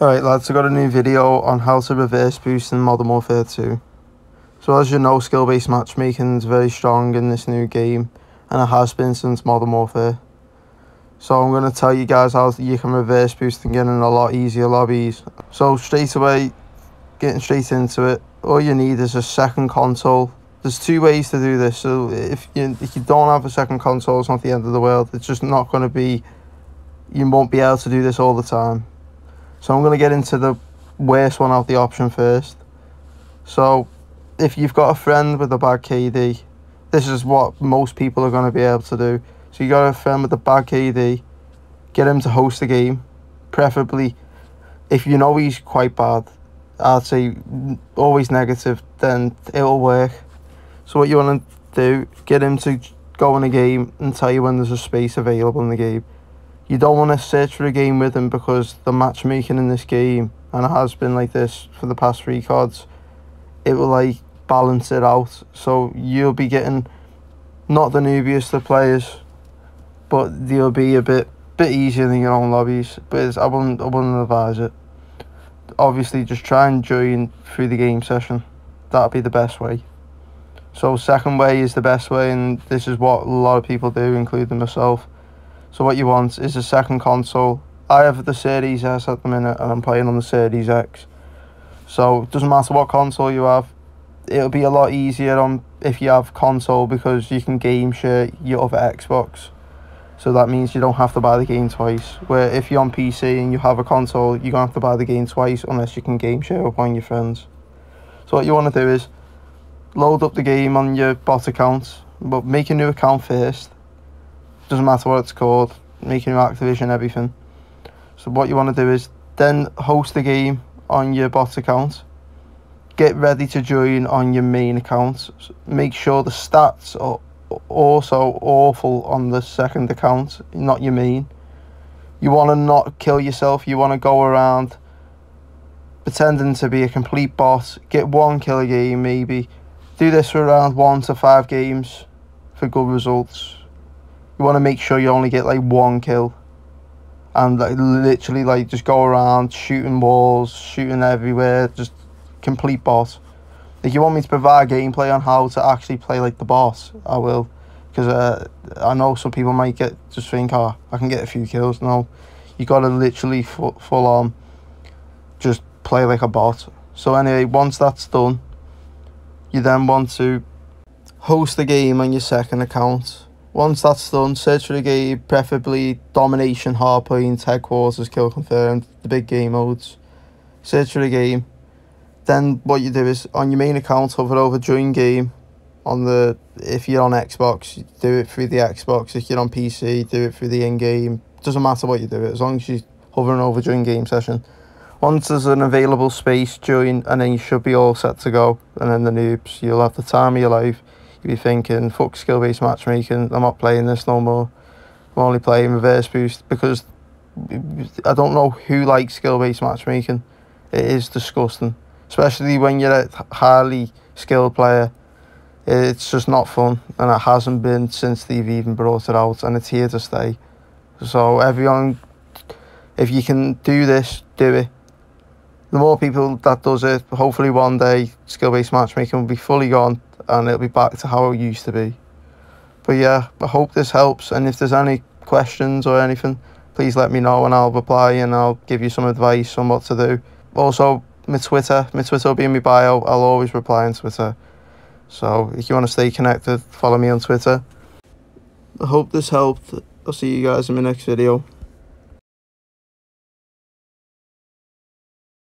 Alright lads, I got a new video on how to reverse boost in Modern Warfare 2. So as you know, skill-based matchmaking is very strong in this new game, and it has been since Modern Warfare. So I'm going to tell you guys how you can reverse boost and get in a lot easier lobbies. So straight away, getting straight into it, all you need is a second console. There's two ways to do this, so if you, if you don't have a second console, it's not the end of the world. It's just not going to be, you won't be able to do this all the time. So I'm going to get into the worst one out the option first. So if you've got a friend with a bad KD, this is what most people are going to be able to do. So you got a friend with a bad KD, get him to host the game, preferably if you know he's quite bad, I'd say always negative, then it'll work. So what you want to do, get him to go in a game and tell you when there's a space available in the game. You don't want to search for a game with him because the matchmaking in this game, and it has been like this for the past three cards, it will like balance it out. So you'll be getting not the newbiest of players, but they'll be a bit bit easier than your own lobbies. But I wouldn't I wouldn't advise it. Obviously, just try and join through the game session. That'll be the best way. So second way is the best way, and this is what a lot of people do, including myself. So what you want is a second console. I have the Series S at the minute, and I'm playing on the Series X. So it doesn't matter what console you have, it'll be a lot easier on if you have console because you can game share your other Xbox. So that means you don't have to buy the game twice. Where if you're on PC and you have a console, you're gonna have to buy the game twice unless you can game share with one of your friends. So what you want to do is load up the game on your bot account, but make a new account first. Doesn't matter what it's called, a new Activision, everything. So what you want to do is then host the game on your bot account get ready to join on your main account. Make sure the stats are also awful on the second account, not your main. You want to not kill yourself. You want to go around pretending to be a complete boss. Get one kill a game, maybe. Do this for around one to five games for good results. You want to make sure you only get like one kill. And like, literally like just go around shooting walls, shooting everywhere, just complete boss. If you want me to provide gameplay on how to actually play like the boss, I will. Because uh, I know some people might get just think, oh, I can get a few kills. No, you got to literally full, full on just play like a bot. So anyway, once that's done, you then want to host the game on your second account. Once that's done, search for the game, preferably Domination, Hardpoint, Headquarters, Kill Confirmed, the big game modes. Search for the game. Then what you do is on your main account hover over join game on the if you're on Xbox do it through the Xbox. If you're on PC do it through the in-game. Doesn't matter what you do it as long as you're hovering over join game session. Once there's an available space join and then you should be all set to go. And then the noobs you'll have the time of your life be thinking fuck skill based matchmaking I'm not playing this no more I'm only playing reverse boost because I don't know who likes skill based matchmaking it is disgusting especially when you're a highly skilled player. It's just not fun, and it hasn't been since they've even brought it out, and it's here to stay. So everyone, if you can do this, do it. The more people that does it, hopefully one day skill-based matchmaking will be fully gone, and it'll be back to how it used to be. But yeah, I hope this helps, and if there's any questions or anything, please let me know, and I'll reply, and I'll give you some advice on what to do. Also, my Twitter. My Twitter will be in my bio. I'll always reply on Twitter. So if you want to stay connected, follow me on Twitter. I hope this helped. I'll see you guys in my next video.